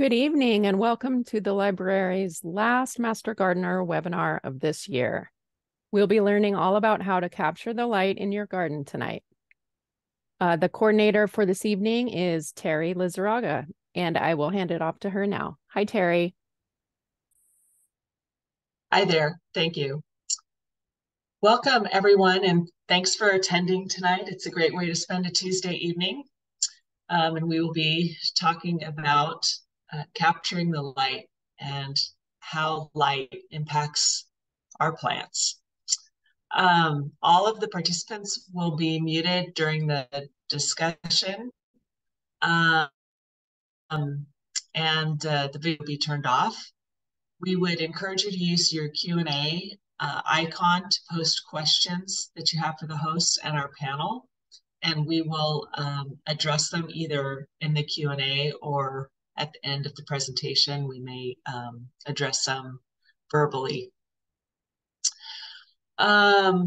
Good evening and welcome to the library's last Master Gardener webinar of this year. We'll be learning all about how to capture the light in your garden tonight. Uh, the coordinator for this evening is Terry Lizarraga, and I will hand it off to her now. Hi, Terry. Hi there. Thank you. Welcome, everyone, and thanks for attending tonight. It's a great way to spend a Tuesday evening. Um, and we will be talking about uh, capturing the light and how light impacts our plants. Um, all of the participants will be muted during the discussion. Um, and uh, the video will be turned off. We would encourage you to use your Q&A uh, icon to post questions that you have for the host and our panel. And we will um, address them either in the Q&A or at the end of the presentation, we may um, address some verbally. Um,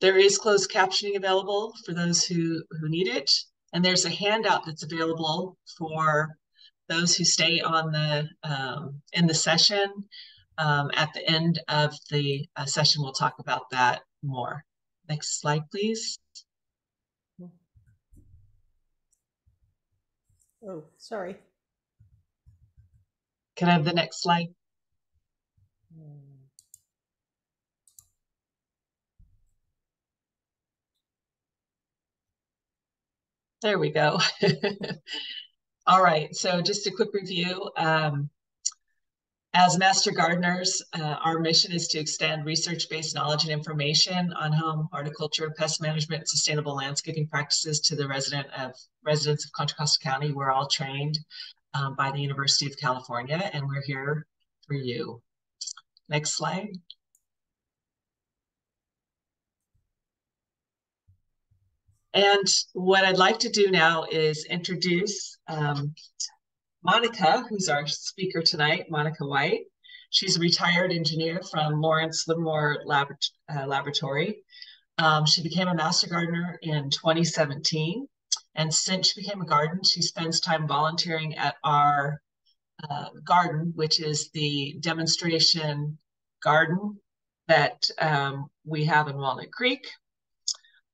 there is closed captioning available for those who, who need it. And there's a handout that's available for those who stay on the um, in the session. Um, at the end of the uh, session, we'll talk about that more. Next slide, please. Oh, sorry. Can I have the next slide? There we go. All right, so just a quick review. Um, as master gardeners, uh, our mission is to extend research-based knowledge and information on home horticulture, pest management, and sustainable landscaping practices to the resident of residents of Contra Costa County. We're all trained um, by the University of California, and we're here for you. Next slide. And what I'd like to do now is introduce um, Monika, who's our speaker tonight, Monika Witte. She's a retired engineer from Lawrence Livermore Lab uh, Laboratory. Um, she became a master gardener in 2017. And since she became a garden, she spends time volunteering at our uh, garden, which is the demonstration garden that um, we have in Walnut Creek.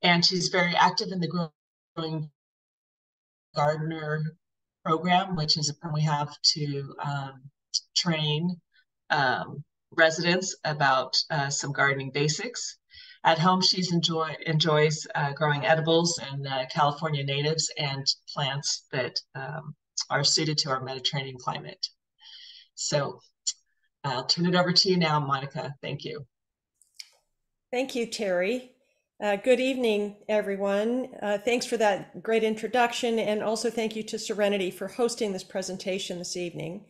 And she's very active in the growing gardener program, which is program we have to um, train um, residents about uh, some gardening basics. At home, she enjoy, enjoys uh, growing edibles and uh, California natives and plants that um, are suited to our Mediterranean climate. So I'll turn it over to you now, Monika. Thank you. Thank you, Terry. Uh, good evening, everyone. Uh, thanks for that great introduction, and also thank you to Serenity for hosting this presentation this evening.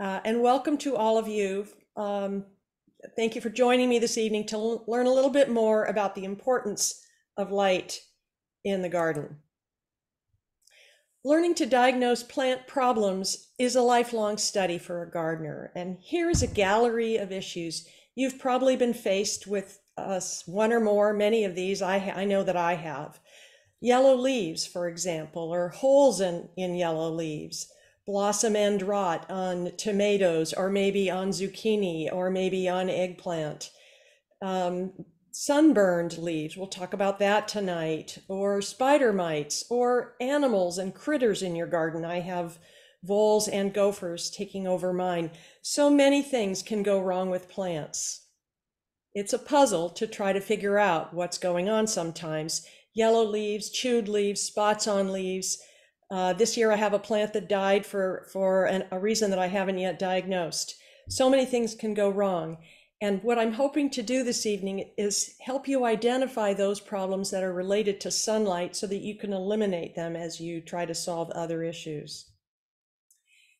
Uh, and welcome to all of you. Um, thank you for joining me this evening to learn a little bit more about the importance of light in the garden. Learning to diagnose plant problems is a lifelong study for a gardener, and here is a gallery of issues you've probably been faced with us one or more, many of these I, I know that I have. Yellow leaves, for example, or holes in, in yellow leaves, blossom end rot on tomatoes, or maybe on zucchini, or maybe on eggplant. Um, sunburned leaves, we'll talk about that tonight, or spider mites, or animals and critters in your garden. I have voles and gophers taking over mine. So many things can go wrong with plants. It's a puzzle to try to figure out what's going on sometimes. Yellow leaves, chewed leaves, spots on leaves. Uh, this year I have a plant that died for, for an, a reason that I haven't yet diagnosed. So many things can go wrong. And what I'm hoping to do this evening is help you identify those problems that are related to sunlight so that you can eliminate them as you try to solve other issues.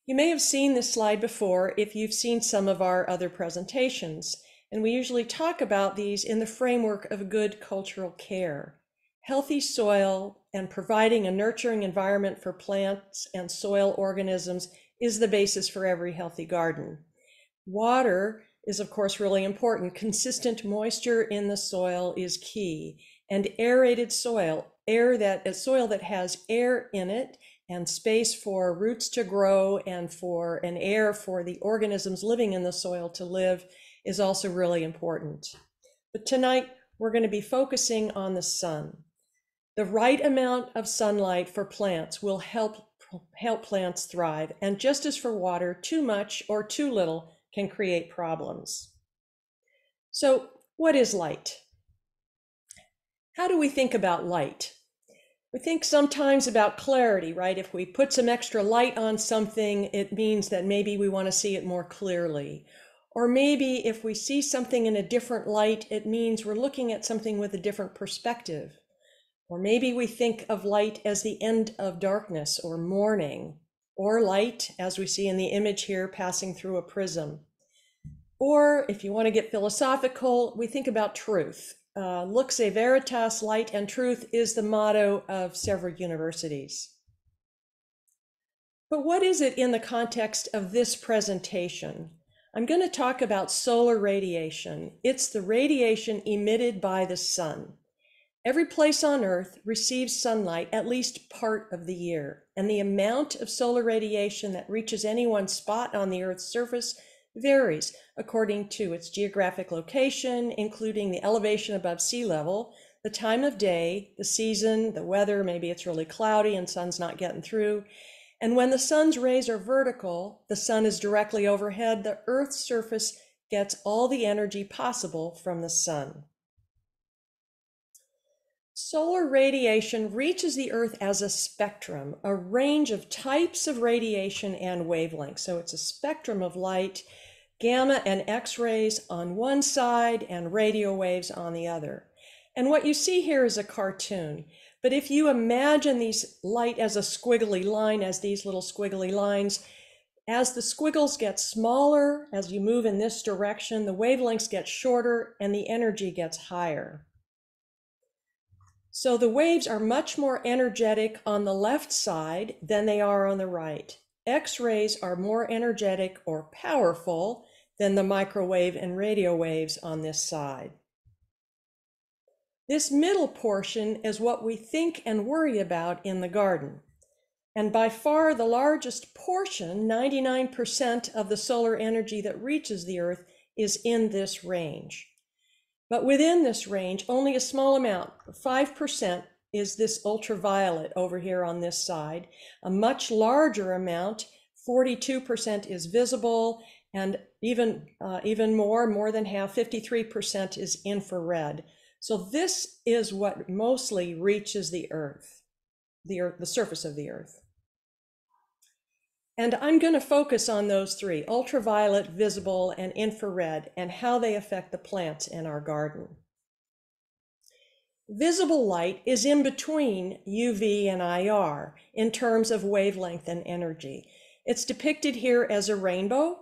You may have seen this slide before if you've seen some of our other presentations. And we usually talk about these in the framework of good cultural care. Healthy soil and providing a nurturing environment for plants and soil organisms is the basis for every healthy garden. Water is, of course, really important. Consistent moisture in the soil is key. And aerated soil, air that a soil that has air in it and space for roots to grow and for an air for the organisms living in the soil to live is also really important. But tonight, we're going to be focusing on the sun. The right amount of sunlight for plants will help help plants thrive. And just as for water, too much or too little can create problems. So, what is light? How do we think about light? We think sometimes about clarity, right? If we put some extra light on something, it means that maybe we want to see it more clearly. Or maybe if we see something in a different light, it means we're looking at something with a different perspective. Or maybe we think of light as the end of darkness or morning, or light, as we see in the image here, passing through a prism. Or if you want to get philosophical, we think about truth. Uh, Lux e Veritas, light and truth, is the motto of several universities. But what is it in the context of this presentation? I'm going to talk about solar radiation. It's the radiation emitted by the sun. Every place on Earth receives sunlight at least part of the year, and the amount of solar radiation that reaches any one spot on the Earth's surface varies according to its geographic location, including the elevation above sea level, the time of day, the season, the weather, maybe it's really cloudy and sun's not getting through. And when the sun's rays are vertical, the sun is directly overhead, the Earth's surface gets all the energy possible from the sun. Solar radiation reaches the Earth as a spectrum, a range of types of radiation and wavelengths. So it's a spectrum of light, gamma and X rays on one side, and radio waves on the other. And what you see here is a cartoon. But if you imagine these light as a squiggly line, as these little squiggly lines, as the squiggles get smaller, as you move in this direction, the wavelengths get shorter and the energy gets higher. So the waves are much more energetic on the left side than they are on the right. X-rays are more energetic or powerful than the microwave and radio waves on this side. This middle portion is what we think and worry about in the garden. And by far the largest portion, 99% of the solar energy that reaches the Earth, is in this range. But within this range, only a small amount, 5%, is this ultraviolet over here on this side. A much larger amount, 42% is visible, and even, uh, even more, more than half, 53% is infrared. So this is what mostly reaches the earth, the earth, the surface of the earth. And I'm going to focus on those three, ultraviolet, visible, and infrared, and how they affect the plants in our garden. Visible light is in between UV and IR in terms of wavelength and energy. It's depicted here as a rainbow,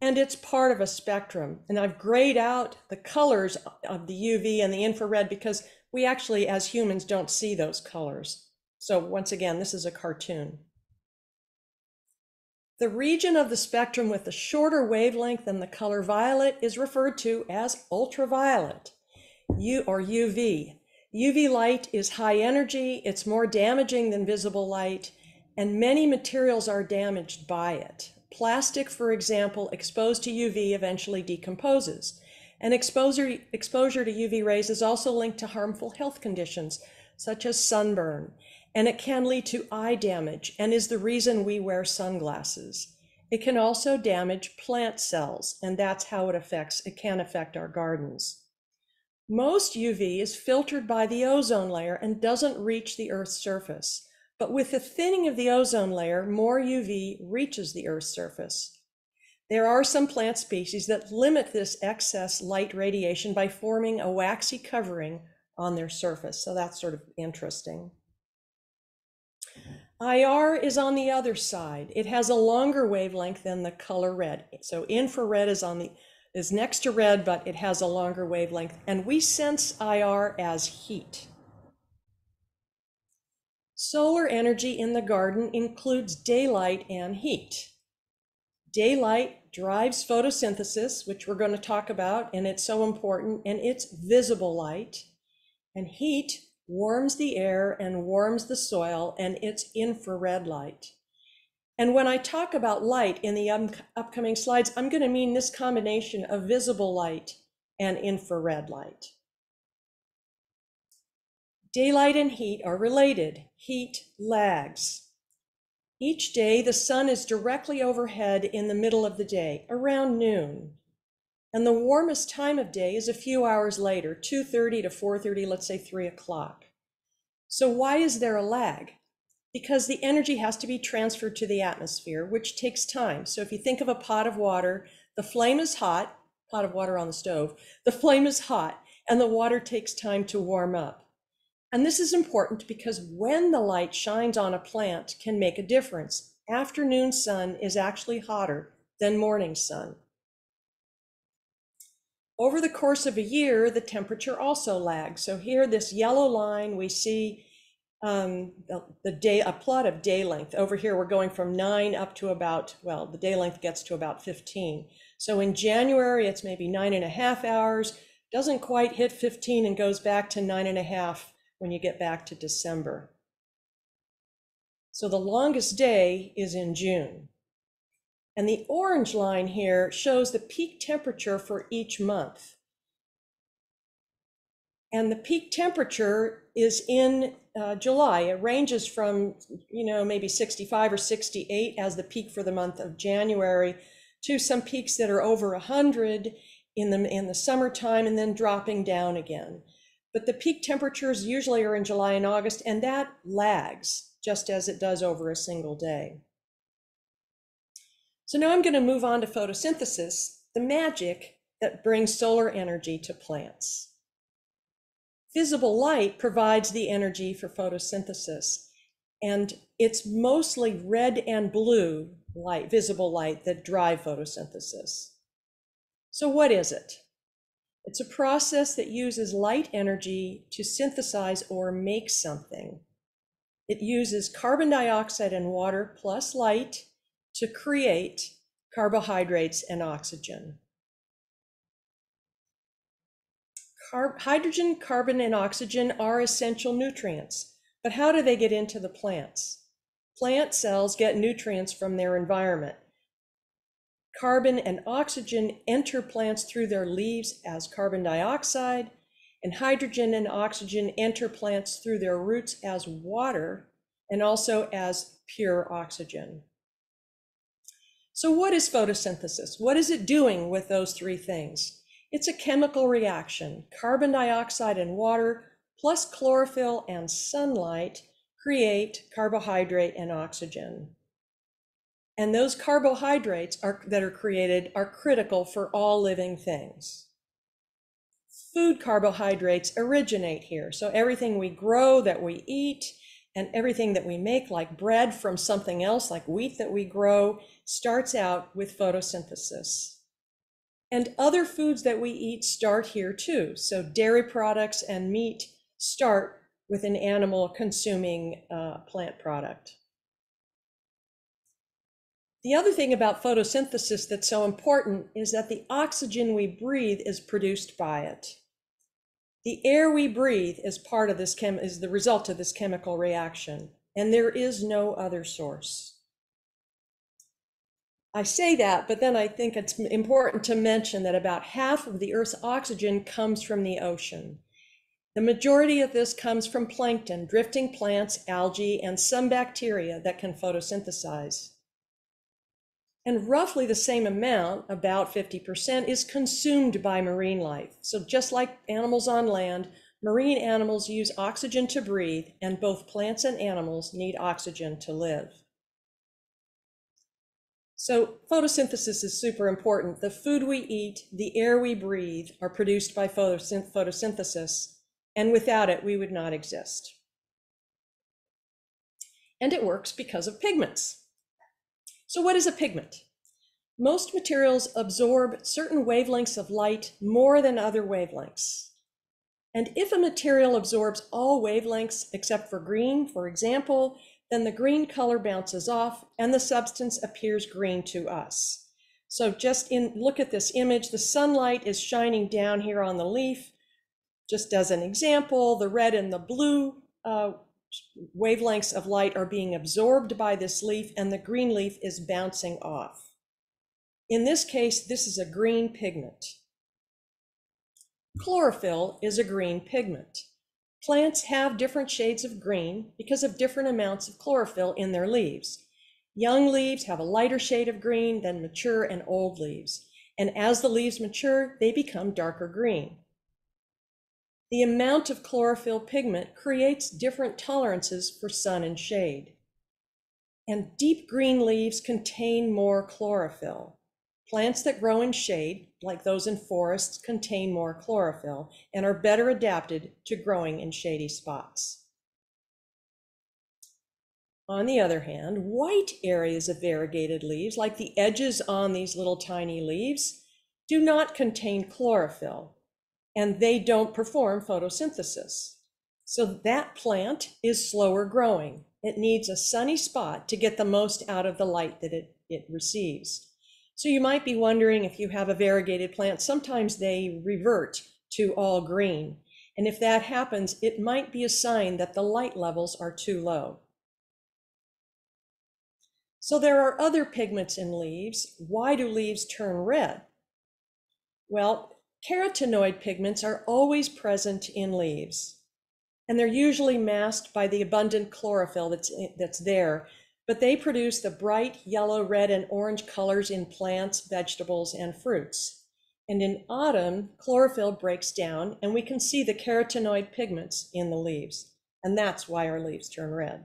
and it's part of a spectrum. And I've grayed out the colors of the UV and the infrared because we actually, as humans, don't see those colors. So once again, this is a cartoon. The region of the spectrum with the shorter wavelength than the color violet is referred to as ultraviolet U or UV. UV light is high energy, it's more damaging than visible light, and many materials are damaged by it. Plastic, for example, exposed to UV eventually decomposes. And exposure, exposure to UV rays is also linked to harmful health conditions such as sunburn and it can lead to eye damage and is the reason we wear sunglasses. It can also damage plant cells, and that's how it affects, it can affect our gardens. Most UV is filtered by the ozone layer and doesn't reach the Earth's surface. But with the thinning of the ozone layer, more UV reaches the Earth's surface. There are some plant species that limit this excess light radiation by forming a waxy covering on their surface. So that's sort of interesting. IR is on the other side. It has a longer wavelength than the color red. So infrared is on the is next to red, but it has a longer wavelength. And we sense IR as heat. Solar energy in the garden includes daylight and heat. Daylight drives photosynthesis, which we're going to talk about, and it's so important, and it's visible light. And heat warms the air and warms the soil, and it's infrared light. And when I talk about light in the upcoming slides, I'm going to mean this combination of visible light and infrared light. Daylight and heat are related. Heat lags. Each day, the sun is directly overhead in the middle of the day, around noon. And the warmest time of day is a few hours later, 2.30 to 4.30, let's say 3 o'clock. So why is there a lag? Because the energy has to be transferred to the atmosphere, which takes time. So if you think of a pot of water, the flame is hot, pot of water on the stove, the flame is hot, and the water takes time to warm up. And this is important because when the light shines on a plant can make a difference. Afternoon sun is actually hotter than morning sun. Over the course of a year, the temperature also lags. So here, this yellow line, we see um, the, the, day, a plot of day length. Over here, we're going from nine up to about, well, the day length gets to about 15. So in January, it's maybe nine and a half hours, doesn't quite hit 15 and goes back to nine and a half when you get back to December. So the longest day is in June. And the orange line here shows the peak temperature for each month. And the peak temperature is in uh, July. It ranges from, you know, maybe 65 or 68 as the peak for the month of January to some peaks that are over 100 in the, in the summertime and then dropping down again. But the peak temperatures usually are in July and August, and that lags just as it does over a single day. So now I'm going to move on to photosynthesis, the magic that brings solar energy to plants. Visible light provides the energy for photosynthesis, and it's mostly red and blue light, visible light, that drive photosynthesis. So what is it? It's a process that uses light energy to synthesize or make something. It uses carbon dioxide and water plus light to create carbohydrates and oxygen. Hydrogen, carbon, and oxygen are essential nutrients, but how do they get into the plants? Plant cells get nutrients from their environment. Carbon and oxygen enter plants through their leaves as carbon dioxide, and hydrogen and oxygen enter plants through their roots as water and also as pure oxygen. So, what is photosynthesis? What is it doing with those three things? It's a chemical reaction. Carbon dioxide and water, plus chlorophyll and sunlight, create carbohydrate and oxygen. And those carbohydrates are, that are created are critical for all living things. Food carbohydrates originate here. So everything we grow, that we eat, and everything that we make, like bread from something else, like wheat that we grow, starts out with photosynthesis. And other foods that we eat start here too. So dairy products and meat start with an animal consuming uh, plant product. The other thing about photosynthesis that's so important is that the oxygen we breathe is produced by it. The air we breathe is part of this chem is the result of this chemical reaction, and there is no other source. I say that, but then I think it's important to mention that about half of the Earth's oxygen comes from the ocean. The majority of this comes from plankton, drifting plants, algae, and some bacteria that can photosynthesize. And roughly the same amount, about 50%, is consumed by marine life. So just like animals on land, marine animals use oxygen to breathe, and both plants and animals need oxygen to live. So photosynthesis is super important. The food we eat, the air we breathe are produced by photosynthesis, and without it, we would not exist. And it works because of pigments. So what is a pigment? Most materials absorb certain wavelengths of light more than other wavelengths. And if a material absorbs all wavelengths except for green, for example, then the green color bounces off and the substance appears green to us. So just in look at this image, the sunlight is shining down here on the leaf. Just as an example, the red and the blue uh, wavelengths of light are being absorbed by this leaf and the green leaf is bouncing off. In this case, this is a green pigment. Chlorophyll is a green pigment. Plants have different shades of green because of different amounts of chlorophyll in their leaves. Young leaves have a lighter shade of green than mature and old leaves. And as the leaves mature, they become darker green. The amount of chlorophyll pigment creates different tolerances for sun and shade. And deep green leaves contain more chlorophyll. Plants that grow in shade, like those in forests, contain more chlorophyll and are better adapted to growing in shady spots. On the other hand, white areas of variegated leaves, like the edges on these little tiny leaves, do not contain chlorophyll and they don't perform photosynthesis. So that plant is slower growing. It needs a sunny spot to get the most out of the light that it, it receives. So you might be wondering if you have a variegated plant, sometimes they revert to all green. And if that happens, it might be a sign that the light levels are too low. So there are other pigments in leaves. Why do leaves turn red? Well, Carotenoid pigments are always present in leaves, and they're usually masked by the abundant chlorophyll that's, that's there, but they produce the bright yellow, red, and orange colors in plants, vegetables, and fruits. And in autumn, chlorophyll breaks down, and we can see the carotenoid pigments in the leaves, and that's why our leaves turn red.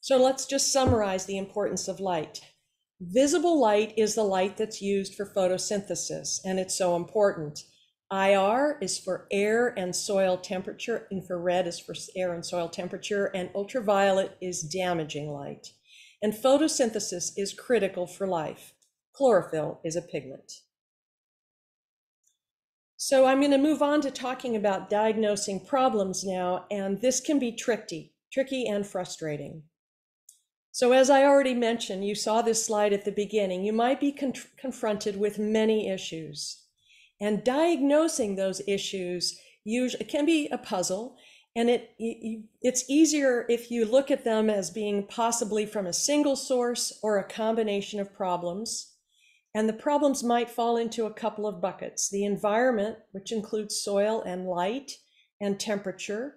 So let's just summarize the importance of light. Visible light is the light that's used for photosynthesis, and it's so important. IR is for air and soil temperature, infrared is for air and soil temperature, and ultraviolet is damaging light. And photosynthesis is critical for life. Chlorophyll is a pigment. So I'm going to move on to talking about diagnosing problems now, and this can be tricky, tricky and frustrating. So, as I already mentioned, you saw this slide at the beginning, you might be con- confronted with many issues. And diagnosing those issues usually can be a puzzle. And it, it's easier if you look at them as being possibly from a single source or a combination of problems. And the problems might fall into a couple of buckets the environment, which includes soil and light and temperature,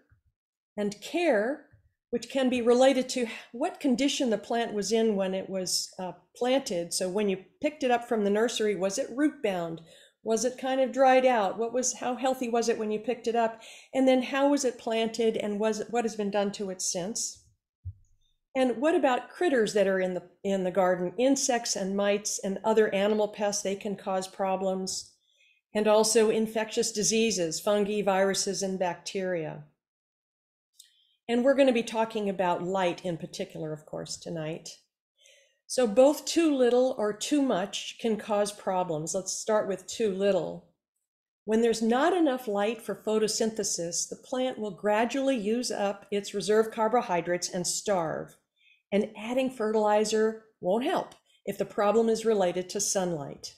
and care, which can be related to what condition the plant was in when it was uh, planted. So when you picked it up from the nursery, was it root bound? Was it kind of dried out? What was how healthy was it when you picked it up? And then how was it planted and was it, what has been done to it since? And what about critters that are in the in the garden? Insects and mites and other animal pests, they can cause problems. And also infectious diseases, fungi, viruses, and bacteria. And we're going to be talking about light in particular, of course, tonight. So both too little or too much can cause problems. Let's start with too little. When there's not enough light for photosynthesis, the plant will gradually use up its reserve carbohydrates and starve. And adding fertilizer won't help if the problem is related to sunlight.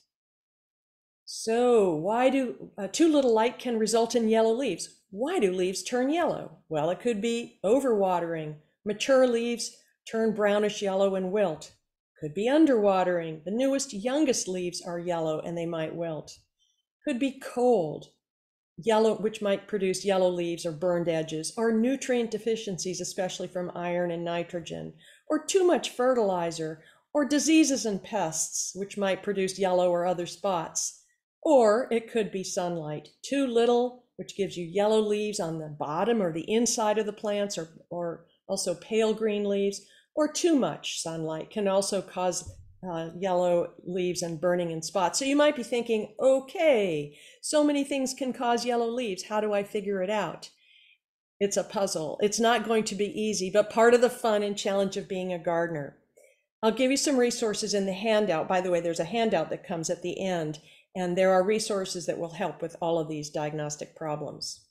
So, why do uh, too little light can result in yellow leaves? Why do leaves turn yellow? Well, it could be overwatering. Mature leaves turn brownish yellow and wilt. Could be underwatering. The newest, youngest leaves are yellow and they might wilt. Could be cold, yellow, which might produce yellow leaves or burned edges, or nutrient deficiencies, especially from iron and nitrogen, or too much fertilizer, or diseases and pests, which might produce yellow or other spots. Or it could be sunlight, too little which gives you yellow leaves on the bottom or the inside of the plants, or, or also pale green leaves, or too much sunlight can also cause uh, yellow leaves and burning in spots. So you might be thinking, okay, so many things can cause yellow leaves. How do I figure it out? It's a puzzle. It's not going to be easy, but part of the fun and challenge of being a gardener. I'll give you some resources in the handout. By the way, there's a handout that comes at the end and there are resources that will help with all of these diagnostic problems.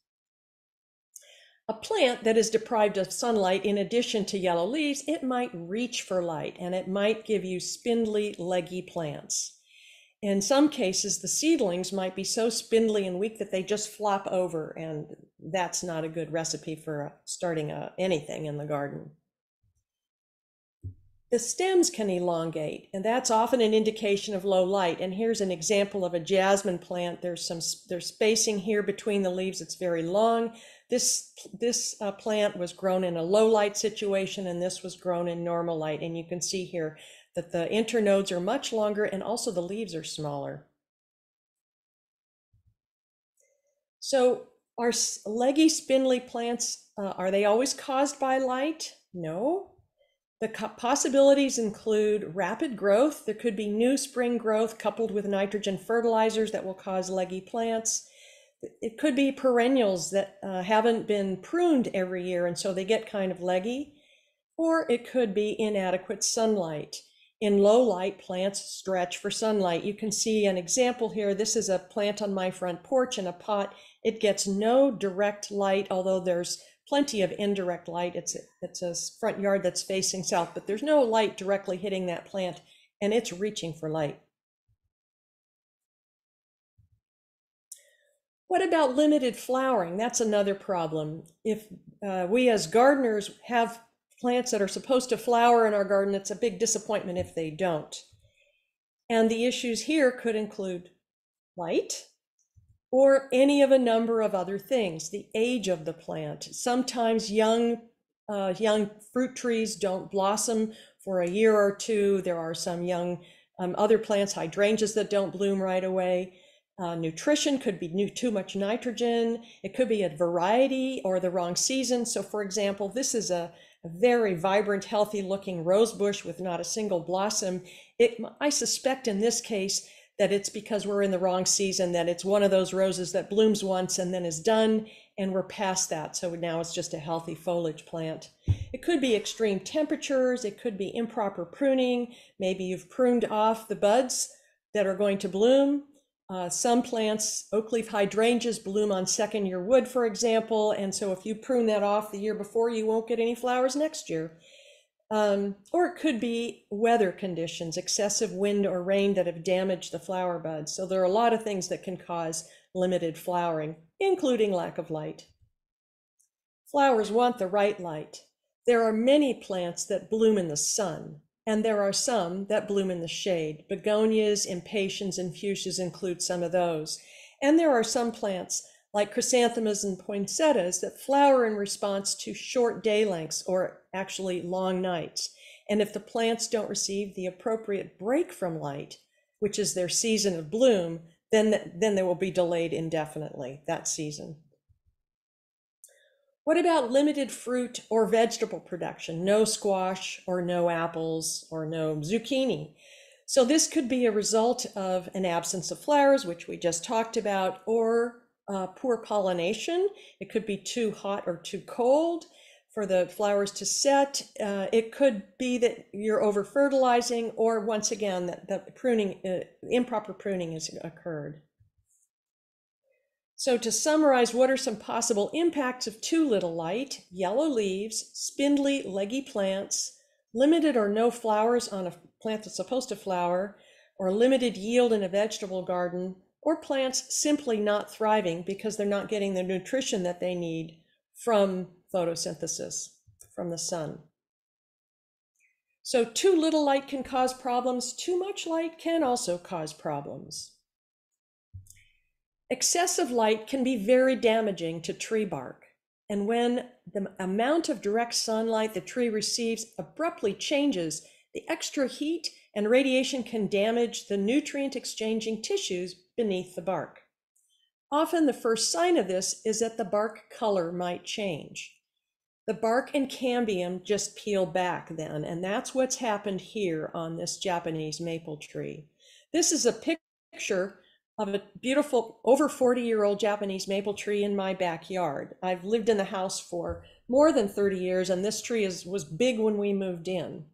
A plant that is deprived of sunlight, in addition to yellow leaves, it might reach for light and it might give you spindly, leggy plants. in some cases, the seedlings might be so spindly and weak that they just flop over, and that's not a good recipe for starting uh, anything in the garden. The stems can elongate, and that's often an indication of low light. And here's an example of a jasmine plant. There's some there's spacing here between the leaves. It's very long. This this uh, plant was grown in a low light situation, and this was grown in normal light. And you can see here that the internodes are much longer and also the leaves are smaller. So are leggy spindly plants, uh, are they always caused by light? No. The possibilities include rapid growth. There could be new spring growth coupled with nitrogen fertilizers that will cause leggy plants. It could be perennials that uh, haven't been pruned every year and so they get kind of leggy. Or it could be inadequate sunlight. In low light, plants stretch for sunlight. You can see an example here. This is a plant on my front porch in a pot. It gets no direct light, although there's plenty of indirect light. It's a, it's a front yard that's facing south, but there's no light directly hitting that plant, and it's reaching for light. What about limited flowering? That's another problem. If uh, we as gardeners have plants that are supposed to flower in our garden, it's a big disappointment if they don't. And the issues here could include light or any of a number of other things, the age of the plant. Sometimes young, uh, young fruit trees don't blossom for a year or two. There are some young um, other plants, hydrangeas, that don't bloom right away. Uh, nutrition could be new, too much nitrogen. It could be a variety or the wrong season. So, for example, this is a a very vibrant, healthy looking rose bush with not a single blossom. It, I suspect in this case that it's because we're in the wrong season, that it's one of those roses that blooms once and then is done, and we're past that. So now it's just a healthy foliage plant. It could be extreme temperatures, it could be improper pruning. Maybe you've pruned off the buds that are going to bloom. Uh, some plants, oak leaf hydrangeas, bloom on second year wood, for example. And so if you prune that off the year before, you won't get any flowers next year. Um, or it could be weather conditions, excessive wind or rain that have damaged the flower buds. So there are a lot of things that can cause limited flowering, including lack of light. Flowers want the right light. There are many plants that bloom in the sun, and there are some that bloom in the shade. Begonias, impatiens, and fuchsias include some of those. And there are some plants like chrysanthemums and poinsettias that flower in response to short day lengths or actually long nights. And if the plants don't receive the appropriate break from light, which is their season of bloom, then, then they will be delayed indefinitely that season. What about limited fruit or vegetable production? No squash or no apples or no zucchini. So this could be a result of an absence of flowers, which we just talked about, or uh, poor pollination. It could be too hot or too cold for the flowers to set. Uh, it could be that you're over fertilizing, or once again, that the pruning, uh, improper pruning has occurred. So to summarize, what are some possible impacts of too little light? Yellow leaves, spindly, leggy plants, limited or no flowers on a plant that's supposed to flower, or limited yield in a vegetable garden, or plants simply not thriving because they're not getting the nutrition that they need from photosynthesis, from the sun. So too little light can cause problems. Too much light can also cause problems. Excessive light can be very damaging to tree bark. And when the amount of direct sunlight the tree receives abruptly changes, the extra heat and radiation can damage the nutrient exchanging tissues beneath the bark. Often the first sign of this is that the bark color might change. The bark and cambium just peel back then, and that's what's happened here on this Japanese maple tree. This is a picture of a beautiful over 40 year old Japanese maple tree in my backyard. I've lived in the house for more than 30 years, and this tree is, was big when we moved in.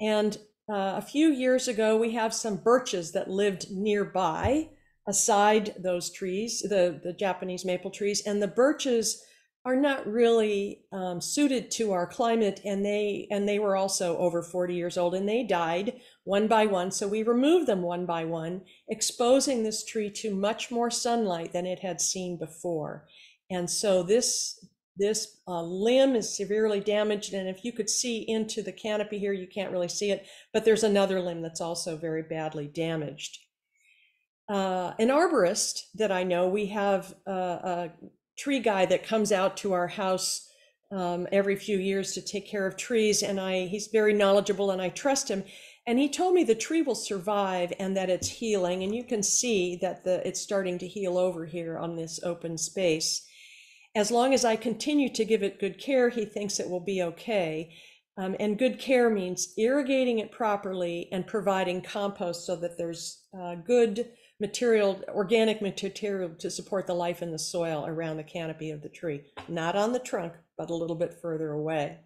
And uh, a few years ago, we have some birches that lived nearby, aside those trees, the, the Japanese maple trees, and the birches are not really um, suited to our climate and they and they were also over 40 years old and they died one by one. So we removed them one by one exposing this tree to much more sunlight than it had seen before. And so this this uh, limb is severely damaged and if you could see into the canopy here you can't really see it but there's another limb that's also very badly damaged uh, an arborist that I know, we have a, a tree guy that comes out to our house um, every few years to take care of trees, and I he's very knowledgeable, and I trust him. And he told me the tree will survive and that it's healing, and you can see that the it's starting to heal over here on this open space. As long as I continue to give it good care, he thinks it will be okay. Um, and good care means irrigating it properly and providing compost so that there's uh, good material, organic material to support the life in the soil around the canopy of the tree, not on the trunk, but a little bit further away.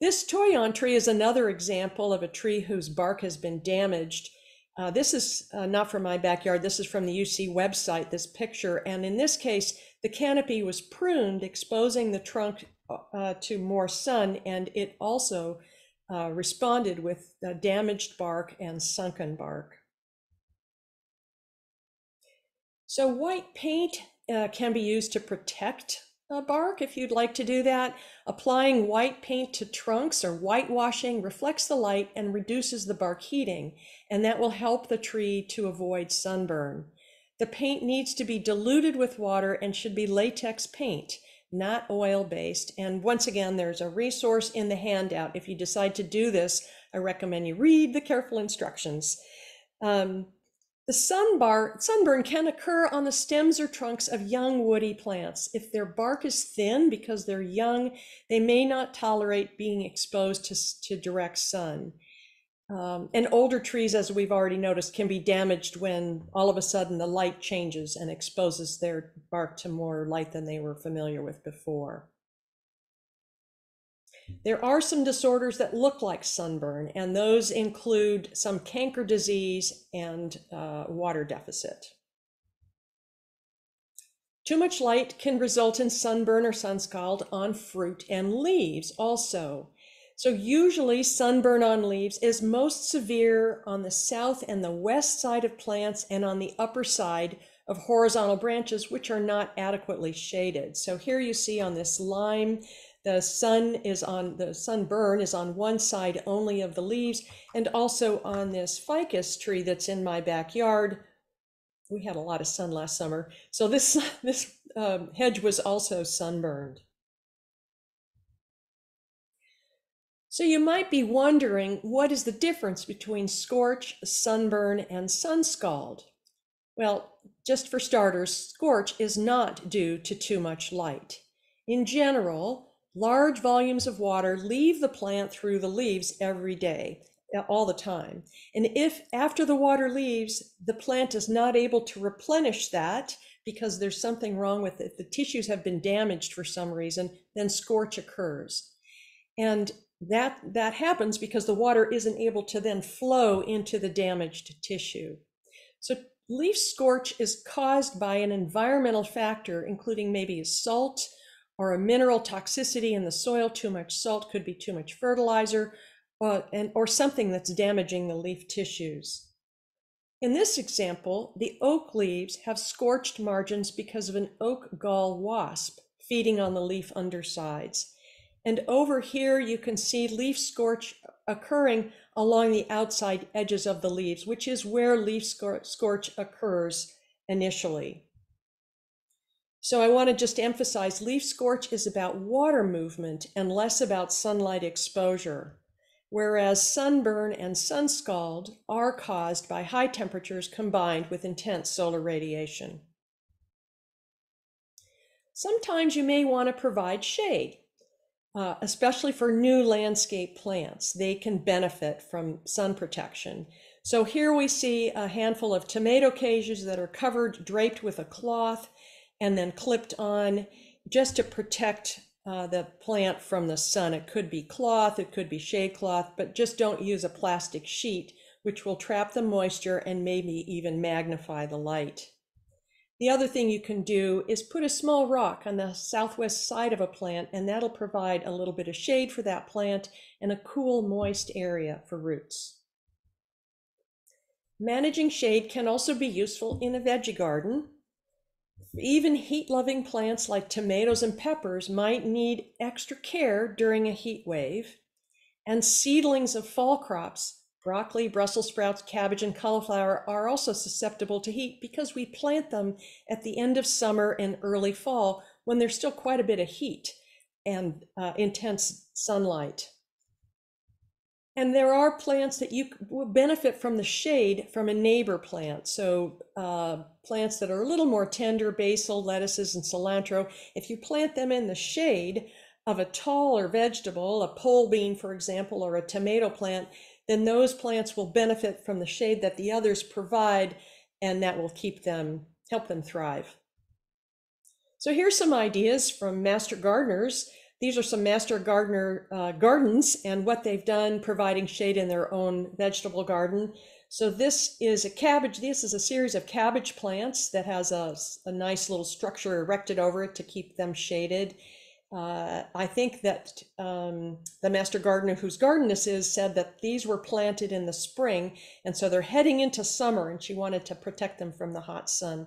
This toyon tree is another example of a tree whose bark has been damaged. Uh, this is uh, not from my backyard. This is from the UC website, this picture. And in this case, the canopy was pruned, exposing the trunk uh, to more sun, and it also uh, responded with damaged bark and sunken bark. So white paint uh, can be used to protect bark if you'd like to do that. Applying white paint to trunks or whitewashing reflects the light and reduces the bark heating, and that will help the tree to avoid sunburn. The paint needs to be diluted with water and should be latex paint, not oil based. And once again, there's a resource in the handout. If you decide to do this, I recommend you read the careful instructions. Um, the sunbar, sunburn can occur on the stems or trunks of young woody plants. If their bark is thin because they're young, they may not tolerate being exposed to, to direct sun. Um, and older trees, as we've already noticed, can be damaged when all of a sudden the light changes and exposes their bark to more light than they were familiar with before. There are some disorders that look like sunburn, and those include some canker disease and uh, water deficit. Too much light can result in sunburn or sunscald on fruit and leaves also. So usually sunburn on leaves is most severe on the south and the west side of plants and on the upper side of horizontal branches, which are not adequately shaded. So here you see on this lime the sun is on the sunburn is on one side only of the leaves. And also on this ficus tree that's in my backyard we had a lot of sun last summer. So this this um, hedge was also sunburned so you might be wondering what is the difference between scorch sunburn and sunscald well just for starters scorch is not due to too much light in general Large volumes of water leave the plant through the leaves every day, all the time. And if after the water leaves, the plant is not able to replenish that because there's something wrong with it, the tissues have been damaged for some reason, then scorch occurs. And that, that happens because the water isn't able to then flow into the damaged tissue. So leaf scorch is caused by an environmental factor, including maybe a salt, or a mineral toxicity in the soil, too much salt could be too much fertilizer, uh, and, or something that's damaging the leaf tissues. In this example, the oak leaves have scorched margins because of an oak gall wasp feeding on the leaf undersides. And over here, you can see leaf scorch occurring along the outside edges of the leaves, which is where leaf scorch occurs initially. So I want to just emphasize leaf scorch is about water movement and less about sunlight exposure, whereas sunburn and sunscald are caused by high temperatures combined with intense solar radiation. Sometimes you may want to provide shade, uh, especially for new landscape plants. They can benefit from sun protection. So here we see a handful of tomato cages that are covered, draped with a cloth and then clipped on just to protect uh, the plant from the sun. It could be cloth, it could be shade cloth, but just don't use a plastic sheet, which will trap the moisture and maybe even magnify the light. The other thing you can do is put a small rock on the southwest side of a plant, and that'll provide a little bit of shade for that plant and a cool, moist area for roots. Managing shade can also be useful in a veggie garden. Even heat-loving plants like tomatoes and peppers might need extra care during a heat wave. And seedlings of fall crops Broccoli, Brussels sprouts, cabbage, and cauliflower are also susceptible to heat because we plant them at the end of summer and early fall when there's still quite a bit of heat and uh, intense sunlight. And there are plants that you will benefit from the shade from a neighbor plant. So uh, plants that are a little more tender, basil, lettuces, and cilantro, if you plant them in the shade of a taller vegetable, a pole bean, for example, or a tomato plant, then those plants will benefit from the shade that the others provide, and that will keep them, help them thrive. So here's some ideas from master gardeners. These are some master gardener uh, gardens and what they've done providing shade in their own vegetable garden. So this is a cabbage, this is a series of cabbage plants that has a, a nice little structure erected over it to keep them shaded. Uh, I think that um, the master gardener whose garden this is said that these were planted in the spring, and so they're heading into summer, and she wanted to protect them from the hot sun.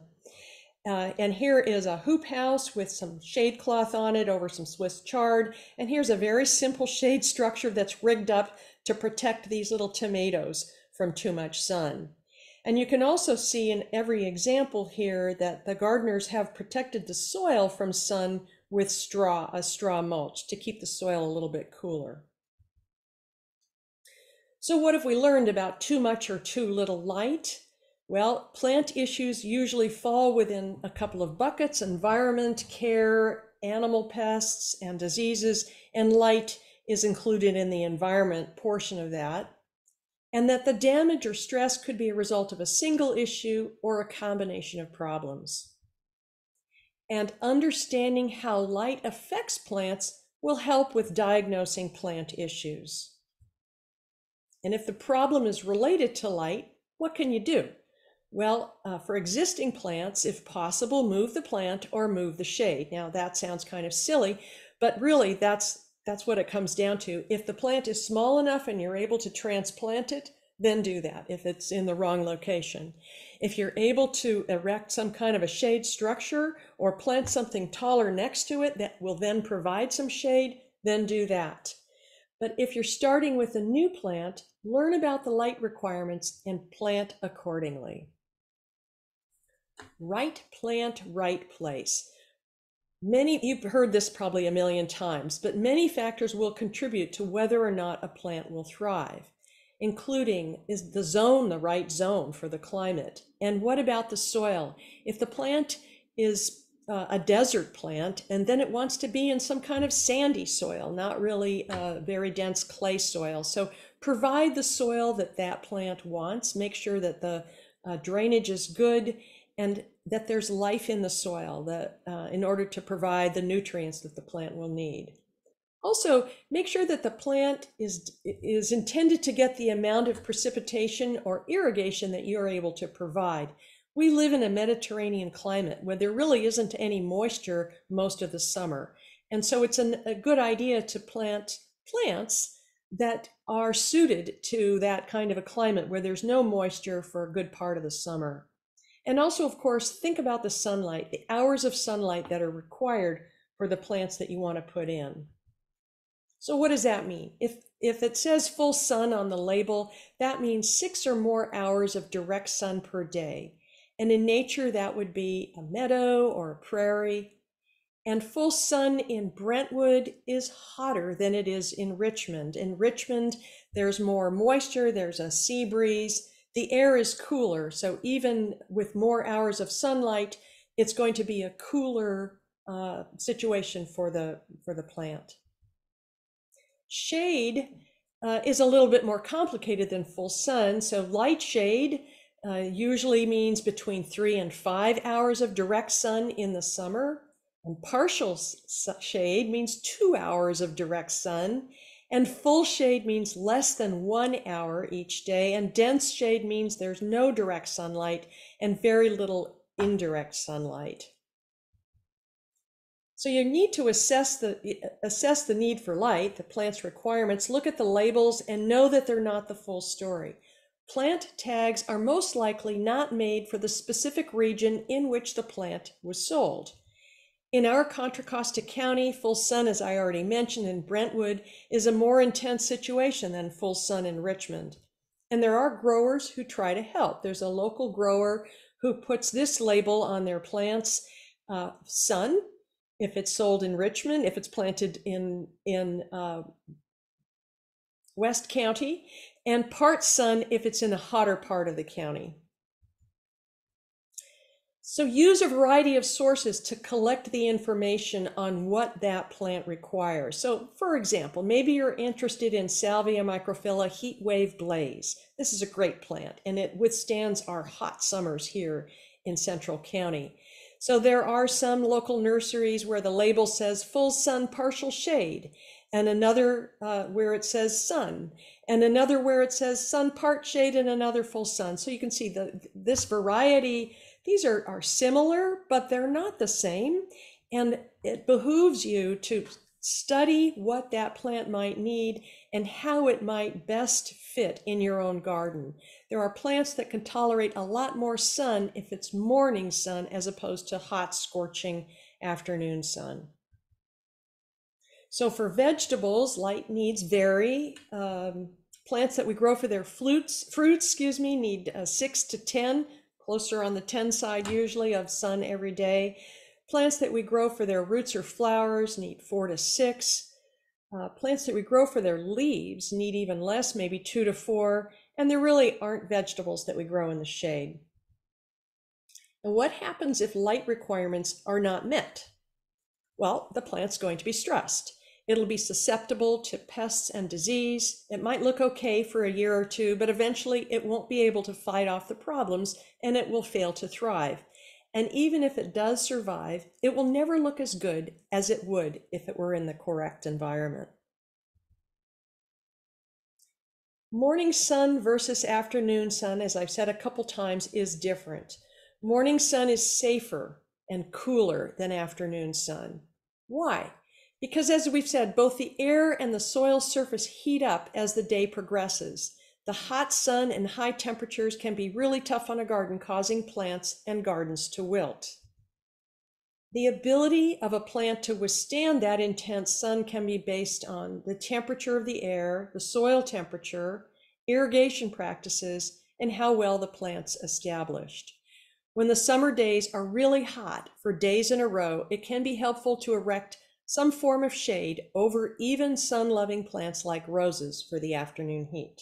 Uh, and here is a hoop house with some shade cloth on it over some Swiss chard. And here's a very simple shade structure that's rigged up to protect these little tomatoes from too much sun. And you can also see in every example here that the gardeners have protected the soil from sun with straw, a straw mulch to keep the soil a little bit cooler. So what have we learned about too much or too little light? Well, plant issues usually fall within a couple of buckets, environment, care, animal pests, and diseases, and light is included in the environment portion of that. And that the damage or stress could be a result of a single issue or a combination of problems and understanding how light affects plants will help with diagnosing plant issues. And if the problem is related to light, what can you do? Well, uh, for existing plants, if possible, move the plant or move the shade. Now that sounds kind of silly, but really that's that's what it comes down to. If the plant is small enough and you're able to transplant it, then do that if it's in the wrong location. If you're able to erect some kind of a shade structure or plant something taller next to it that will then provide some shade, then do that. But if you're starting with a new plant, learn about the light requirements and plant accordingly. Right plant, right place. Many, you've heard this probably a million times, but many factors will contribute to whether or not a plant will thrive including is the zone the right zone for the climate? And what about the soil? If the plant is uh, a desert plant and then it wants to be in some kind of sandy soil, not really very dense clay soil. So provide the soil that that plant wants, make sure that the uh, drainage is good and that there's life in the soil that uh, in order to provide the nutrients that the plant will need. Also, make sure that the plant is, is intended to get the amount of precipitation or irrigation that you're able to provide. We live in a Mediterranean climate where there really isn't any moisture most of the summer. And so it's an, a good idea to plant plants that are suited to that kind of a climate where there's no moisture for a good part of the summer. And also, of course, think about the sunlight, the hours of sunlight that are required for the plants that you want to put in. So what does that mean? If, if it says full sun on the label, that means six or more hours of direct sun per day. And in nature, that would be a meadow or a prairie. And full sun in Brentwood is hotter than it is in Richmond. In Richmond, there's more moisture, there's a sea breeze, the air is cooler. So even with more hours of sunlight, it's going to be a cooler uh, situation for the, for the plant. Shade uh, is a little bit more complicated than full sun. So light shade uh, usually means between three and five hours of direct sun in the summer. And partial shade means two hours of direct sun. And full shade means less than one hour each day. And dense shade means there's no direct sunlight and very little indirect sunlight. So you need to assess the assess the need for light, the plant's requirements, look at the labels and know that they're not the full story. Plant tags are most likely not made for the specific region in which the plant was sold. In our Contra Costa County, full sun, as I already mentioned, in Brentwood is a more intense situation than full sun in Richmond. And there are growers who try to help. There's a local grower who puts this label on their plants uh, sun, if it's sold in Richmond, if it's planted in, in uh, West County, and part sun if it's in a hotter part of the county. So use a variety of sources to collect the information on what that plant requires. So for example, maybe you're interested in Salvia microphylla heat wave blaze. This is a great plant and it withstands our hot summers here in Central County. So there are some local nurseries where the label says full sun, partial shade, and another uh, where it says sun and another where it says sun part shade and another full sun. So you can see the this variety, these are, are similar, but they're not the same. And it behooves you to study what that plant might need and how it might best fit in your own garden. There are plants that can tolerate a lot more sun if it's morning sun as opposed to hot, scorching afternoon sun. So for vegetables, light needs vary. Um, plants that we grow for their fruits, fruits, excuse me, need uh, six to 10, closer on the 10 side usually of sun every day. Plants that we grow for their roots or flowers need four to six. Uh, plants that we grow for their leaves need even less, maybe two to four. And there really aren't vegetables that we grow in the shade. And what happens if light requirements are not met? Well, the plant's going to be stressed. It'll be susceptible to pests and disease. It might look okay for a year or two, but eventually it won't be able to fight off the problems and it will fail to thrive. And even if it does survive, it will never look as good as it would if it were in the correct environment. Morning sun versus afternoon sun, as I've said a couple times, is different. Morning sun is safer and cooler than afternoon sun. Why? Because as we've said, both the air and the soil surface heat up as the day progresses. The hot sun and high temperatures can be really tough on a garden, causing plants and gardens to wilt. The ability of a plant to withstand that intense sun can be based on the temperature of the air, the soil temperature, irrigation practices, and how well the plant's established. When the summer days are really hot for days in a row, it can be helpful to erect some form of shade over even sun-loving plants like roses for the afternoon heat.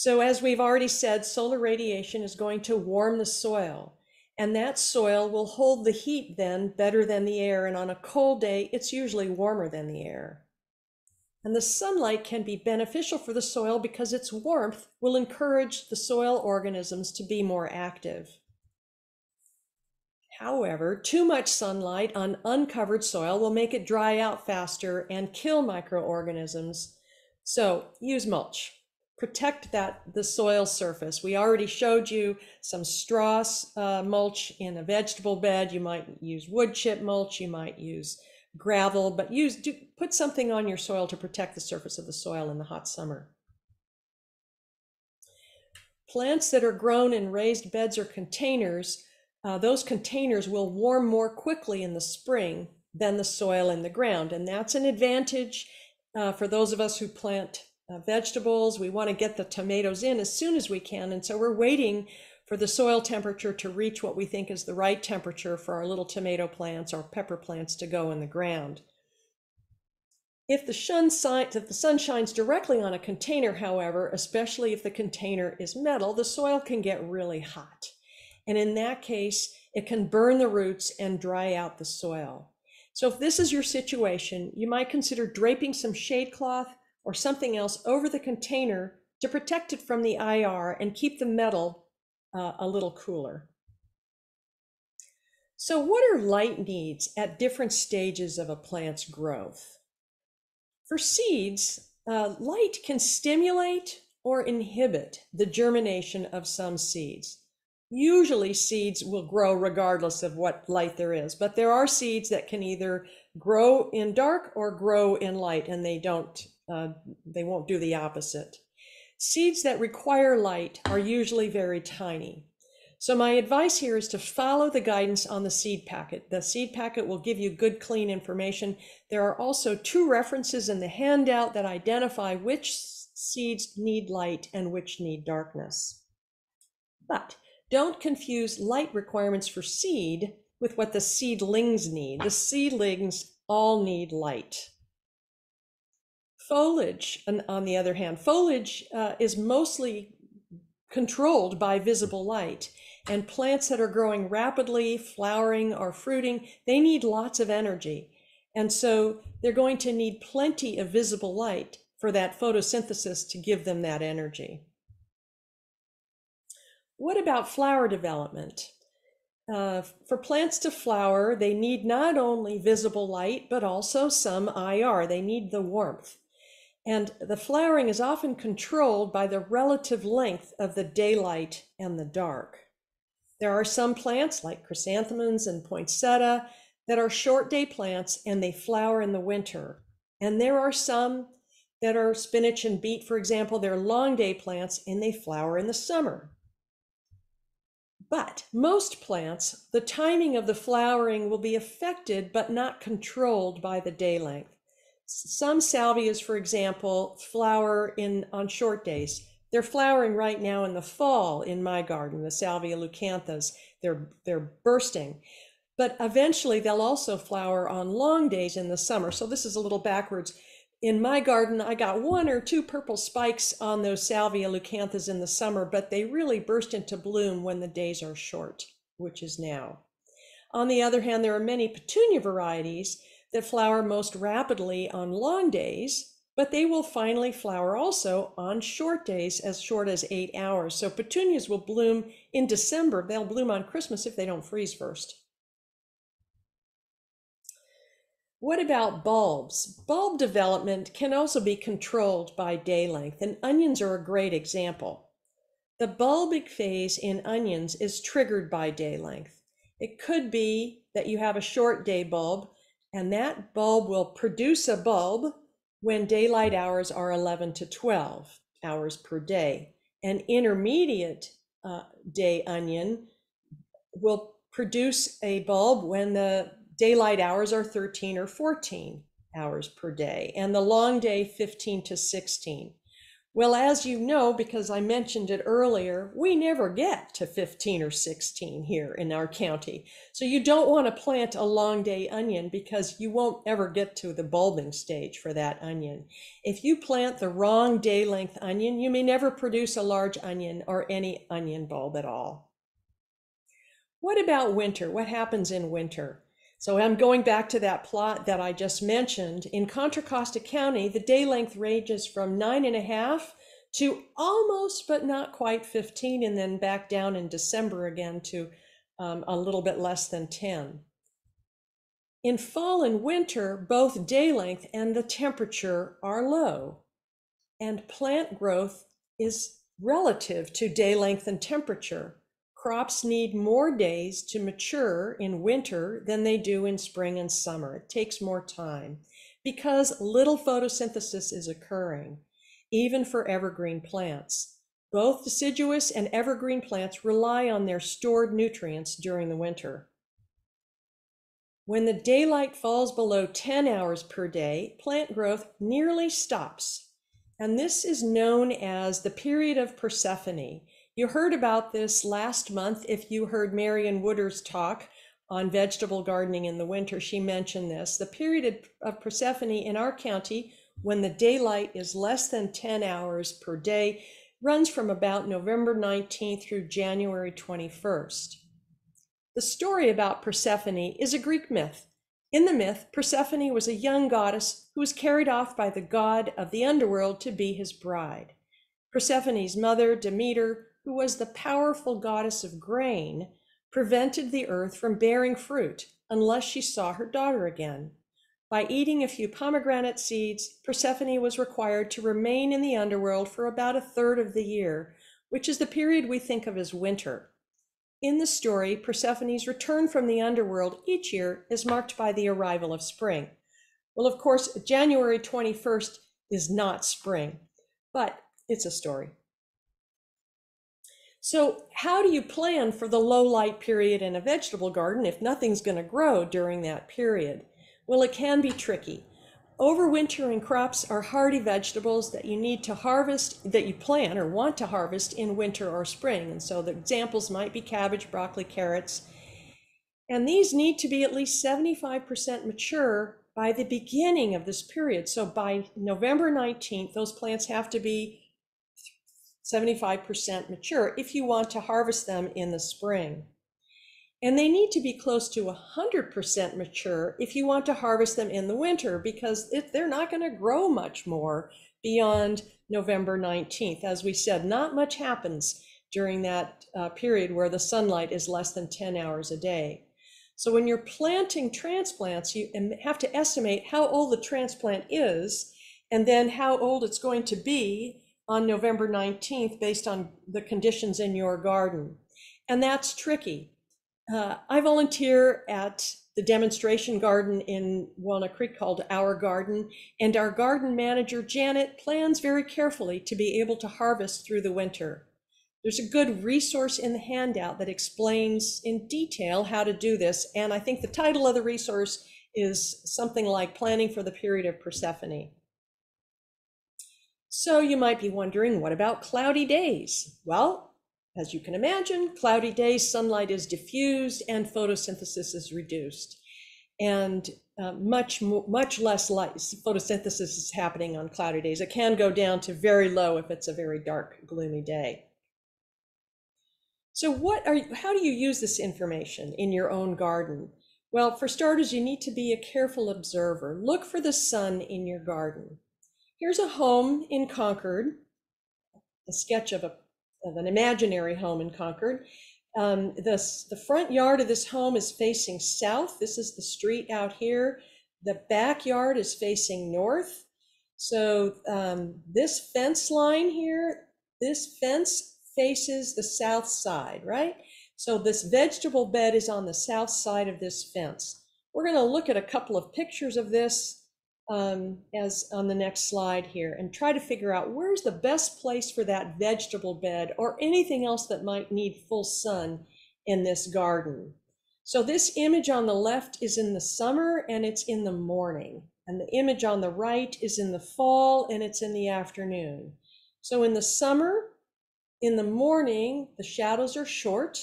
So as we've already said, solar radiation is going to warm the soil and that soil will hold the heat then better than the air. And on a cold day, it's usually warmer than the air. And the sunlight can be beneficial for the soil because its warmth will encourage the soil organisms to be more active. However, too much sunlight on uncovered soil will make it dry out faster and kill microorganisms. So use mulch. Protect that the soil surface. We already showed you some straw uh, mulch in a vegetable bed. You might use wood chip mulch. You might use gravel, but use do, put something on your soil to protect the surface of the soil in the hot summer. Plants that are grown in raised beds or containers uh, those containers will warm more quickly in the spring than the soil in the ground. And that's an advantage uh, for those of us who plant uh, vegetables. We want to get the tomatoes in as soon as we can. And so we're waiting for the soil temperature to reach what we think is the right temperature for our little tomato plants or pepper plants to go in the ground. If the, sun, if the sun shines directly on a container, however, especially if the container is metal, the soil can get really hot. And in that case, it can burn the roots and dry out the soil. So if this is your situation, you might consider draping some shade cloth or something else over the container to protect it from the IR and keep the metal uh, a little cooler. So what are light needs at different stages of a plant's growth? For seeds, uh, light can stimulate or inhibit the germination of some seeds. Usually seeds will grow regardless of what light there is, but there are seeds that can either grow in dark or grow in light, and they don't, uh, they won't do the opposite. Seeds that require light are usually very tiny. So my advice here is to follow the guidance on the seed packet. The seed packet will give you good, clean information. There are also two references in the handout that identify which seeds need light and which need darkness. But don't confuse light requirements for seed with what the seedlings need. The seedlings all need light. Foliage, on the other hand, foliage uh, is mostly controlled by visible light. And plants that are growing rapidly, flowering, or fruiting, they need lots of energy. And so they're going to need plenty of visible light for that photosynthesis to give them that energy. What about flower development? Uh, for plants to flower, they need not only visible light, but also some IR. They need the warmth. And the flowering is often controlled by the relative length of the daylight and the dark. There are some plants like chrysanthemums and poinsettia that are short day plants and they flower in the winter. And there are some that are spinach and beet, for example, they're long day plants and they flower in the summer. But most plants, the timing of the flowering will be affected but not controlled by the day length. Some salvias, for example, flower in on short days. They're flowering right now in the fall in my garden, the Salvia leucanthas. They're, they're bursting. But eventually they'll also flower on long days in the summer. So this is a little backwards. In my garden, I got one or two purple spikes on those Salvia leucanthas in the summer, but they really burst into bloom when the days are short, which is now. On the other hand, there are many petunia varieties that flower most rapidly on long days but they will finally flower also on short days as short as eight hours. So petunias will bloom in December. They'll bloom on Christmas if they don't freeze first. What about bulbs? Bulb development can also be controlled by day length, and onions are a great example. The bulbic phase in onions is triggered by day length. It could be that you have a short day bulb, and that bulb will produce a bulb when daylight hours are 11 to 12 hours per day. An intermediate uh, day onion will produce a bulb when the daylight hours are 13 or 14 hours per day, and the long day 15 to 16. Well, as you know, because I mentioned it earlier, we never get to 15 or 16 here in our county. So you don't want to plant a long day onion because you won't ever get to the bulbing stage for that onion. If you plant the wrong day length onion, you may never produce a large onion or any onion bulb at all. What about winter? What happens in winter? So I'm going back to that plot that I just mentioned. In Contra Costa County, the day length ranges from nine and a half to almost, but not quite 15, and then back down in December again to um, a little bit less than 10. In fall and winter, both day length and the temperature are low, and plant growth is relative to day length and temperature. Crops need more days to mature in winter than they do in spring and summer. It takes more time because little photosynthesis is occurring, even for evergreen plants. Both deciduous and evergreen plants rely on their stored nutrients during the winter. When the daylight falls below 10 hours per day, plant growth nearly stops. And this is known as the period of Persephone. You heard about this last month if you heard Marion Wooders talk on vegetable gardening in the winter. She mentioned this. The period of Persephone in our county, when the daylight is less than 10 hours per day, runs from about November 19th through January 21st. The story about Persephone is a Greek myth. In the myth, Persephone was a young goddess who was carried off by the god of the underworld to be his bride. Persephone's mother, Demeter, who was the powerful goddess of grain, prevented the earth from bearing fruit unless she saw her daughter again. By eating a few pomegranate seeds, Persephone was required to remain in the underworld for about a third of the year, which is the period we think of as winter. In the story, Persephone's return from the underworld each year is marked by the arrival of spring. Well, of course, January 21st is not spring, but it's a story. So, how do you plan for the low light period in a vegetable garden if nothing's going to grow during that period? Well, it can be tricky. Overwintering crops are hardy vegetables that you need to harvest, that you plan or want to harvest in winter or spring. And so the examples might be cabbage, broccoli, carrots. And these need to be at least 75% mature by the beginning of this period. So by November 19th, those plants have to be 75% mature if you want to harvest them in the spring. And they need to be close to 100% mature if you want to harvest them in the winter because if they're not going to grow much more beyond November 19th. As we said, not much happens during that uh, period where the sunlight is less than 10 hours a day. So when you're planting transplants, you have to estimate how old the transplant is and then how old it's going to be on November 19th based on the conditions in your garden. And that's tricky uh, I volunteer at the demonstration garden in Walnut Creek called Our Garden, and our garden manager, Janet, plans very carefully to be able to harvest through the winter. There's a good resource in the handout that explains in detail how to do this, and I think the title of the resource is something like Planning for the Period of Persephone. So you might be wondering, what about cloudy days? Well, as you can imagine, cloudy days, sunlight is diffused and photosynthesis is reduced. And uh, much, much less light photosynthesis is happening on cloudy days. It can go down to very low if it's a very dark, gloomy day. So what are how do you use this information in your own garden? Well, for starters, you need to be a careful observer. Look for the sun in your garden. Here's a home in Concord, a sketch of a of an imaginary home in Concord. Um, this, the front yard of this home is facing south. This is the street out here. The backyard is facing north. So um, this fence line here, this fence faces the south side, right? So this vegetable bed is on the south side of this fence. We're going to look at a couple of pictures of this um, as on the next slide here and try to figure out where's the best place for that vegetable bed or anything else that might need full sun in this garden. So this image on the left is in the summer and it's in the morning. And the image on the right is in the fall and it's in the afternoon. So in the summer, in the morning, the shadows are short.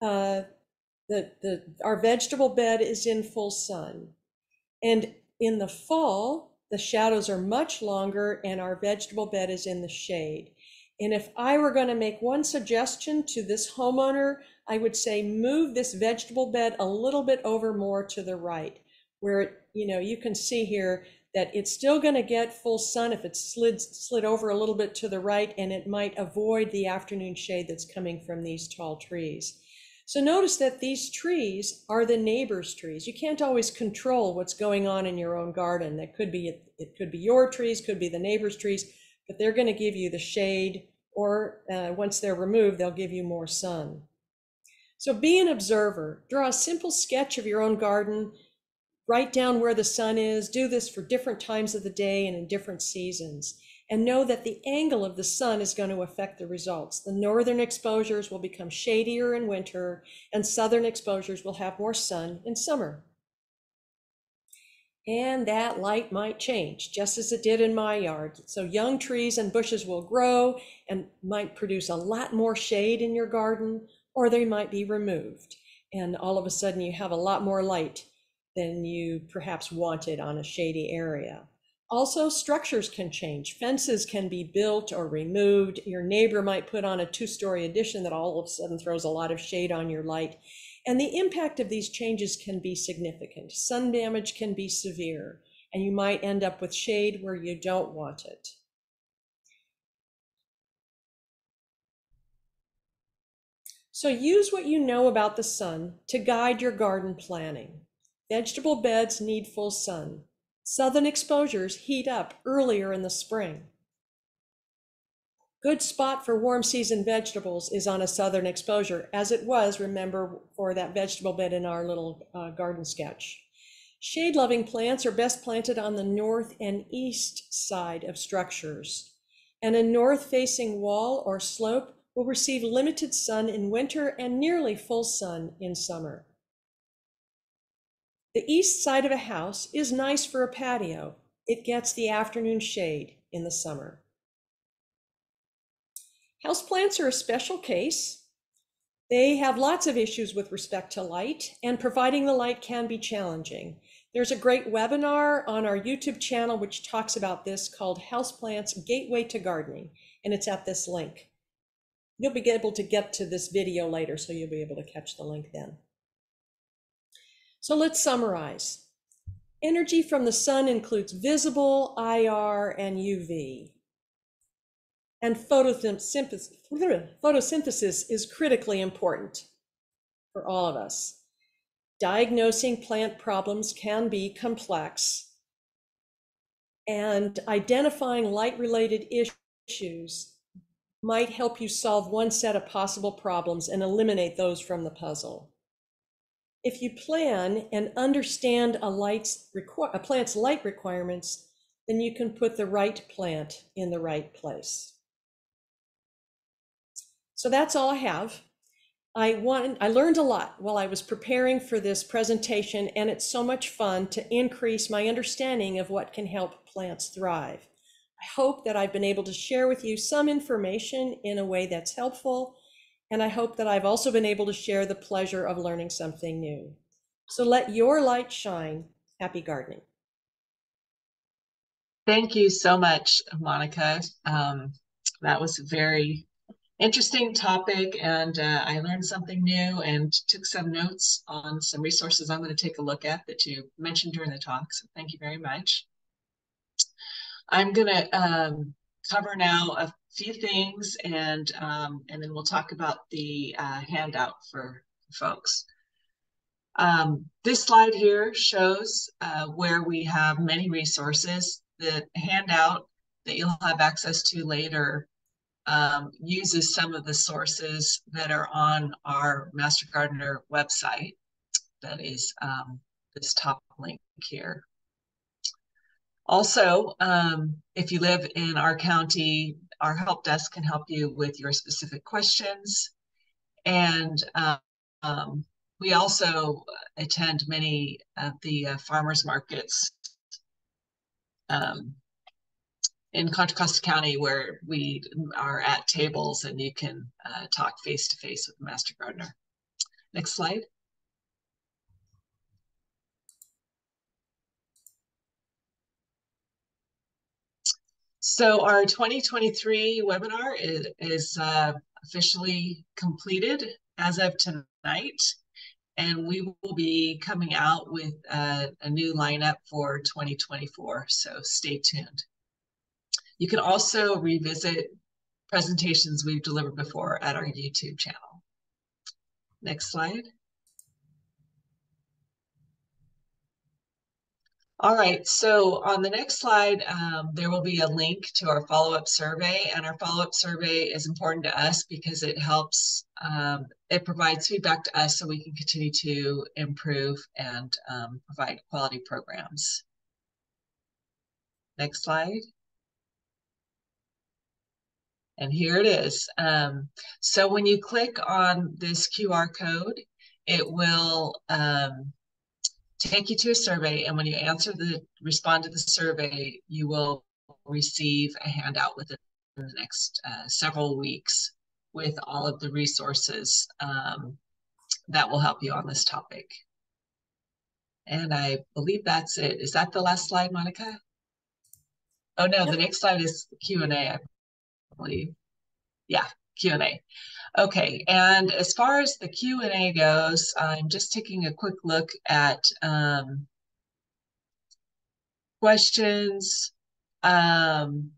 Uh, the, the, our vegetable bed is in full sun. And in the fall, the shadows are much longer and our vegetable bed is in the shade. And if I were going to make one suggestion to this homeowner, I would say move this vegetable bed a little bit over more to the right, where, you know, you can see here that it's still going to get full sun if it's slid, slid over a little bit to the right, and it might avoid the afternoon shade that's coming from these tall trees. So notice that these trees are the neighbor's trees. You can't always control what's going on in your own garden. That could be it could be your trees, could be the neighbor's trees, but they're going to give you the shade, or uh, once they're removed, they'll give you more sun. So be an observer. Draw a simple sketch of your own garden. Write down where the sun is. Do this for different times of the day and in different seasons and know that the angle of the sun is going to affect the results. The northern exposures will become shadier in winter, and southern exposures will have more sun in summer. And that light might change, just as it did in my yard. So young trees and bushes will grow and might produce a lot more shade in your garden, or they might be removed. And all of a sudden you have a lot more light than you perhaps wanted on a shady area. Also, structures can change. Fences can be built or removed. Your neighbor might put on a two story addition that all of a sudden throws a lot of shade on your light. And the impact of these changes can be significant. Sun damage can be severe, and you might end up with shade where you don't want it. So use what you know about the sun to guide your garden planning. Vegetable beds need full sun. Southern exposures heat up earlier in the spring. Good spot for warm season vegetables is on a southern exposure, as it was, remember, for that vegetable bed in our little uh, garden sketch. Shade loving plants are best planted on the north and east side of structures. And a north facing wall or slope will receive limited sun in winter and nearly full sun in summer. The east side of a house is nice for a patio. It gets the afternoon shade in the summer. Houseplants are a special case. They have lots of issues with respect to light, and providing the light can be challenging. There's a great webinar on our YouTube channel which talks about this called Houseplants Gateway to Gardening, and it's at this link. You'll be able to get to this video later, so you'll be able to catch the link then. So let's summarize. Energy from the sun includes visible, IR, and UV. And photosynthesis, is critically important for all of us. Diagnosing plant problems can be complex, and identifying light related issues might help you solve one set of possible problems and eliminate those from the puzzle. If you plan and understand a, light's a plant's light requirements, then you can put the right plant in the right place. So that's all I have. I want, I learned a lot while I was preparing for this presentation, and it's so much fun to increase my understanding of what can help plants thrive. I hope that I've been able to share with you some information in a way that's helpful and I hope that I've also been able to share the pleasure of learning something new. So let your light shine. Happy gardening. Thank you so much, Monika. Um, that was a very interesting topic, and uh, I learned something new and took some notes on some resources I'm going to take a look at that you mentioned during the talk. So thank you very much. I'm going to um, cover now a few things and um, and then we'll talk about the uh, handout for folks. Um, this slide here shows uh, where we have many resources. The handout that you'll have access to later um, uses some of the sources that are on our Master Gardener website. That is um, this top link here. Also, um, if you live in our county, our help desk can help you with your specific questions. And um, we also attend many of the uh, farmers markets um, in Contra Costa County where we are at tables and you can uh, talk face to face with the Master Gardener. Next slide. So our 2023 webinar is, is uh, officially completed as of tonight. And we will be coming out with uh, a new lineup for 2024, so stay tuned. You can also revisit presentations we've delivered before at our YouTube channel. Next slide. All right, so on the next slide, um, there will be a link to our follow-up survey, and our follow-up survey is important to us because it helps, um, it provides feedback to us so we can continue to improve and um, provide quality programs. Next slide. And here it is. Um, so when you click on this QR code, it will um, take you to a survey. And when you answer the respond to the survey, you will receive a handout within the next uh, several weeks with all of the resources um, that will help you on this topic. And I believe that's it. Is that the last slide, Monika? Oh no, the next slide is Q&A, I believe. Yeah, Q&A. Okay, and as far as the Q&A goes, I'm just taking a quick look at um, questions. Um,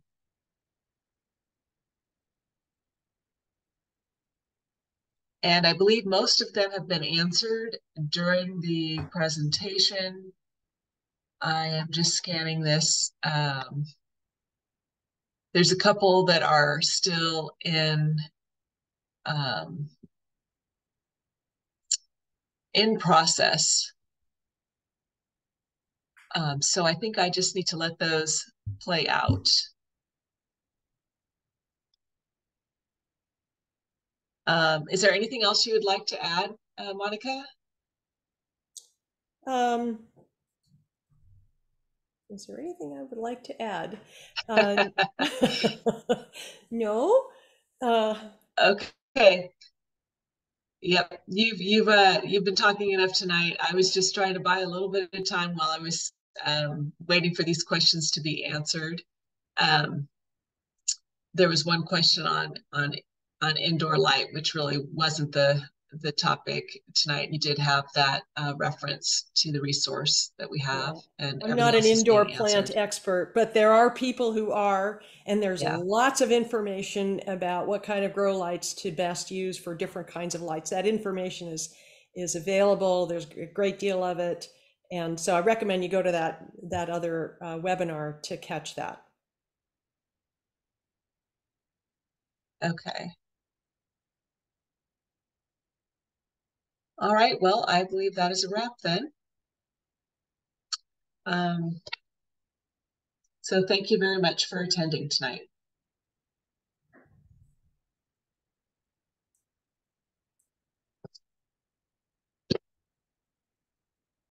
and I believe most of them have been answered during the presentation. I am just scanning this. Um, there's a couple that are still in um, in process. Um, so I think I just need to let those play out. Um, is there anything else you would like to add, uh, Monika? Um, is there anything I would like to add? Uh, no. Uh, okay. Yep, you've you've uh you've been talking enough tonight. I was just trying to buy a little bit of time while I was um, waiting for these questions to be answered. Um, there was one question on on on indoor light, which really wasn't the the topic tonight. You did have that uh, reference to the resource that we have. And I'm not an everything else is indoor plant answered. expert, but there are people who are, and there's Yeah. lots of information about what kind of grow lights to best use for different kinds of lights. That information is is available. There's a great deal of it, and so I recommend you go to that that other uh, webinar to catch that. Okay. All right, well, I believe that is a wrap then. Um, so thank you very much for attending tonight.